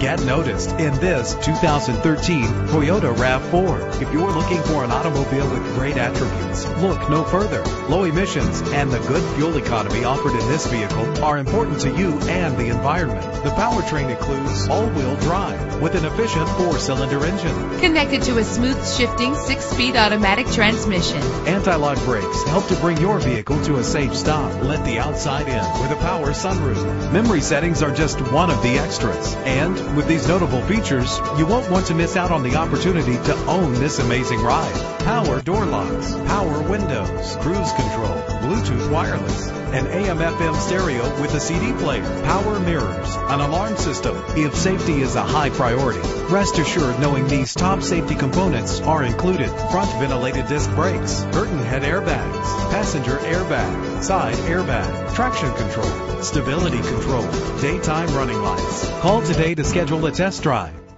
get noticed in this 2013 Toyota RAV4. If you're looking for an automobile with great attributes, look no further. Low emissions and the good fuel economy offered in this vehicle are important to you and the environment. The powertrain includes all-wheel drive with an efficient four-cylinder engine. Connected to a smooth shifting six-speed automatic transmission. Anti-lock brakes help to bring your vehicle to a safe stop. Let the outside in with a power sunroof. Memory settings are just one of the extras. And with these notable features, you won't want to miss out on the opportunity to own this amazing ride. Power door locks, power windows, cruise control, Bluetooth wireless, an AM FM stereo with a CD player, power mirrors, an alarm system. If safety is a high priority, rest assured knowing these top safety components are included. Front ventilated disc brakes, curtain head airbags, passenger airbag, side airbag, traction control, stability control, daytime running lights. Call today to schedule a test drive.